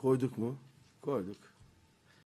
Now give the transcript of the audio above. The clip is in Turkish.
Koyduk mu? Koyduk.